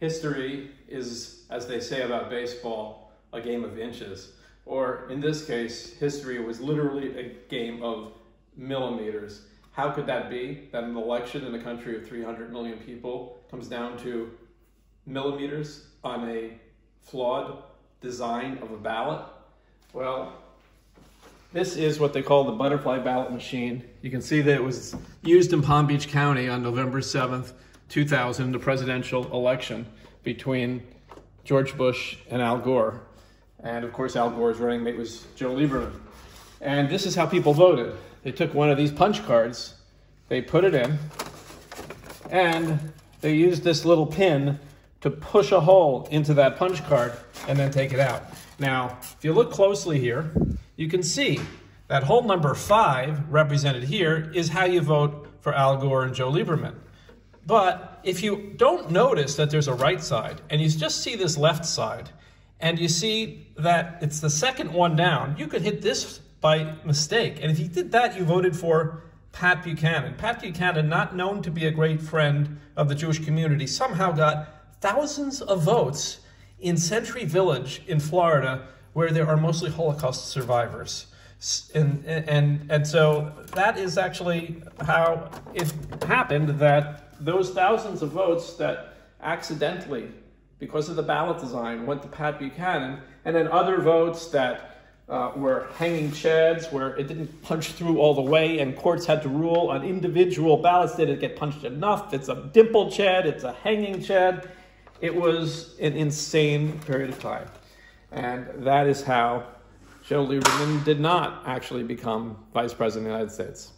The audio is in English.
history is, as they say about baseball, a game of inches. Or in this case, history was literally a game of millimeters. How could that be? That an election in a country of 300 million people comes down to millimeters on a flawed design of a ballot? Well, this is what they call the butterfly ballot machine. You can see that it was used in Palm Beach County on November 7th, 2000, the presidential election between George Bush and Al Gore. And of course, Al Gore's running mate was Joe Lieberman. And this is how people voted. They took one of these punch cards, they put it in, and they used this little pin to push a hole into that punch card and then take it out. Now, if you look closely here, you can see that hole number five, represented here, is how you vote for Al Gore and Joe Lieberman. But if you don't notice that there's a right side and you just see this left side and you see that it's the second one down, you could hit this by mistake. And if you did that, you voted for Pat Buchanan. Pat Buchanan, not known to be a great friend of the Jewish community, somehow got thousands of votes in Century Village in Florida, where there are mostly Holocaust survivors. And, and, and so that is actually how it happened that those thousands of votes that accidentally, because of the ballot design, went to Pat Buchanan, and then other votes that uh, were hanging chads where it didn't punch through all the way, and courts had to rule on individual ballots. Did it get punched enough? It's a dimple chad, it's a hanging chad. It was an insane period of time. And that is how Joe Lieberman did not actually become vice president of the United States.